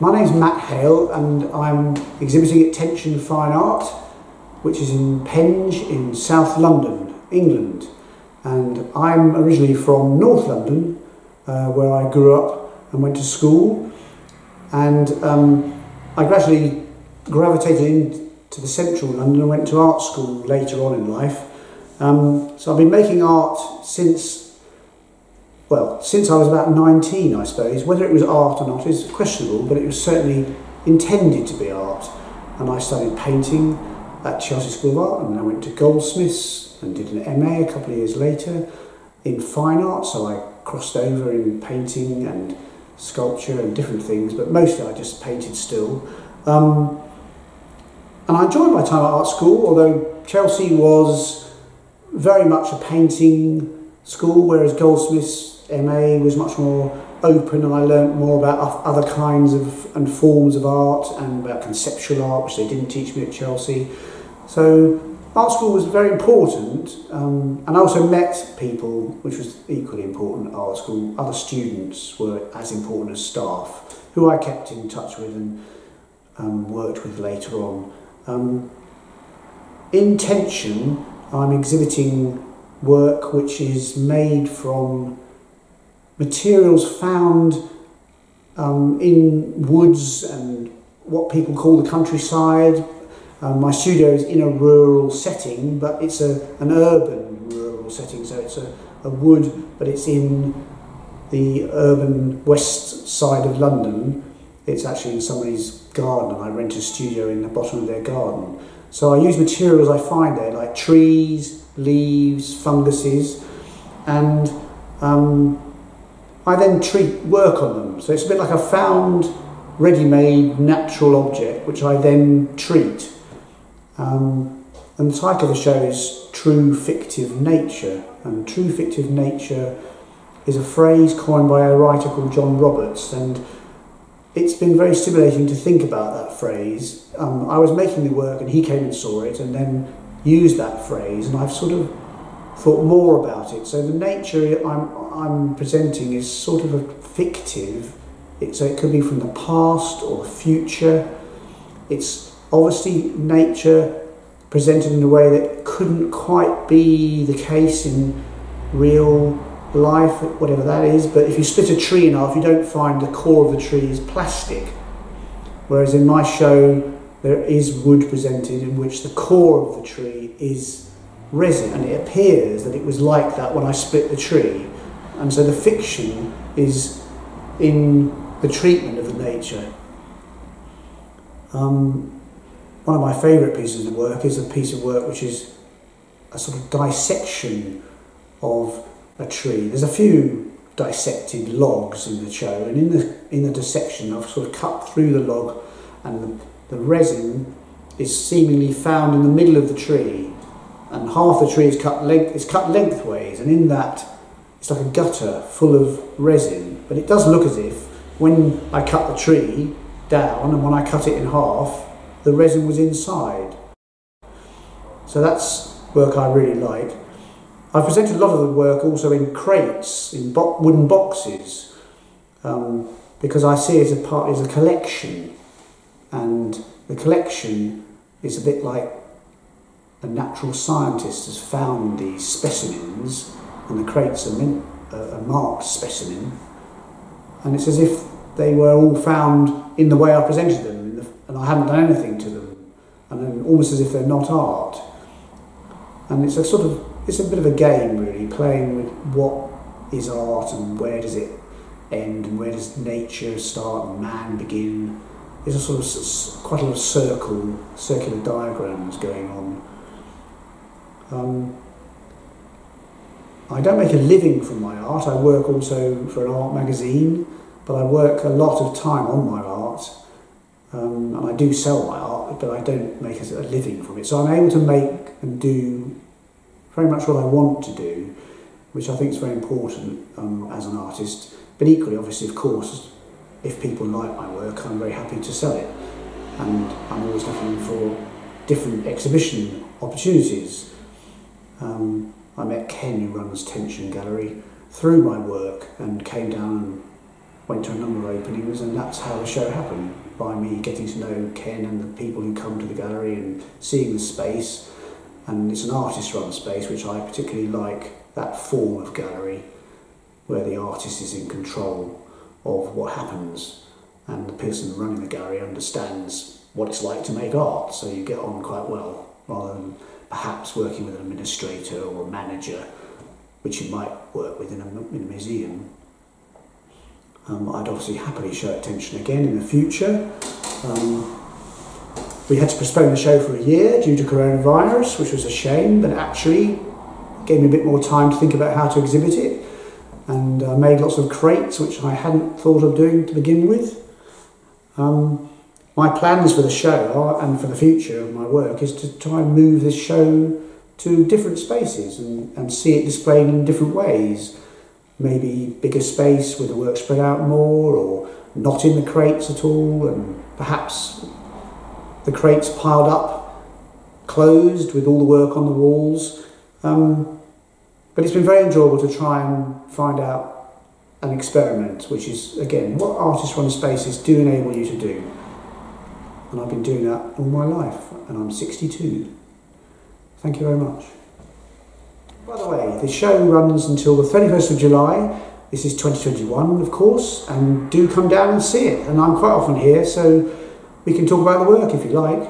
My name's Matt Hale and I'm exhibiting at Tension Fine Art, which is in Penge in South London, England. And I'm originally from North London, uh, where I grew up and went to school. And um, I gradually gravitated into the central London and went to art school later on in life. Um, so I've been making art since well, since I was about 19, I suppose. Whether it was art or not is questionable, but it was certainly intended to be art. And I studied painting at Chelsea School of Art, and I went to Goldsmiths and did an MA a couple of years later in fine art. So I crossed over in painting and sculpture and different things, but mostly I just painted still. Um, and I enjoyed my time at art school, although Chelsea was very much a painting school, whereas Goldsmiths MA was much more open and I learnt more about other kinds of and forms of art and about conceptual art, which they didn't teach me at Chelsea. So art school was very important um, and I also met people, which was equally important at art school. Other students were as important as staff, who I kept in touch with and um, worked with later on. Um, in tension, I'm exhibiting work which is made from materials found um, in woods and what people call the countryside. Um, my studio is in a rural setting, but it's a, an urban rural setting, so it's a, a wood, but it's in the urban west side of London. It's actually in somebody's garden, and I rent a studio in the bottom of their garden. So I use materials I find there, like trees, leaves, funguses, and um, I then treat work on them. So it's a bit like a found, ready-made, natural object, which I then treat. Um, and the title of the show is True Fictive Nature. And true fictive nature is a phrase coined by a writer called John Roberts. And it's been very stimulating to think about that phrase. Um, I was making the work and he came and saw it and then used that phrase. And I've sort of thought more about it. So the nature I'm, I'm presenting is sort of a fictive, it, so it could be from the past or the future. It's obviously nature presented in a way that couldn't quite be the case in real life, whatever that is. But if you split a tree in half, you don't find the core of the tree is plastic. Whereas in my show, there is wood presented in which the core of the tree is resin, and it appears that it was like that when I split the tree. And so the fiction is in the treatment of the nature. Um, one of my favourite pieces of work is a piece of work which is a sort of dissection of a tree. There's a few dissected logs in the show, and in the in the dissection, I've sort of cut through the log, and the, the resin is seemingly found in the middle of the tree, and half the tree is cut length is cut lengthways, and in that it's like a gutter full of resin. But it does look as if when I cut the tree down and when I cut it in half, the resin was inside. So that's work I really like. I've presented a lot of the work also in crates, in bo wooden boxes, um, because I see it as a part, as a collection, and the collection is a bit like a natural scientist has found these specimens, and the crates are a marked specimen, and it's as if they were all found in the way I presented them, the, and I hadn't done anything to them, and almost as if they're not art. And it's a sort of, it's a bit of a game really, playing with what is art and where does it end and where does nature start and man begin. There's a sort of quite a lot of circle, circular diagrams going on. Um, I don't make a living from my art. I work also for an art magazine, but I work a lot of time on my art. Um, and I do sell my art, but I don't make a living from it. So I'm able to make and do very much what I want to do, which I think is very important um, as an artist. But equally, obviously, of course, if people like my work, I'm very happy to sell it. And I'm always looking for different exhibition opportunities. Um, I met Ken, who runs Tension Gallery, through my work and came down and went to a number of openings, and that's how the show happened by me getting to know Ken and the people who come to the gallery and seeing the space. And it's an artist run space, which I particularly like that form of gallery where the artist is in control of what happens and the person running the gallery understands what it's like to make art, so you get on quite well rather than perhaps working with an administrator or a manager, which you might work with in a, in a museum. Um, I'd obviously happily show at Tension again in the future. Um, we had to postpone the show for a year due to coronavirus, which was a shame, but actually gave me a bit more time to think about how to exhibit it. And I made lots of crates, which I hadn't thought of doing to begin with. Um, my plans for the show and for the future of my work is to try and move this show to different spaces and, and see it displayed in different ways. Maybe bigger space with the work spread out more or not in the crates at all and perhaps the crates piled up closed with all the work on the walls. Um, but it's been very enjoyable to try and find out an experiment which is again what artist run spaces do enable you to do and I've been doing that all my life and I'm 62 thank you very much by the way, the show runs until the 31st of July. This is 2021, of course, and do come down and see it. And I'm quite often here, so we can talk about the work if you like.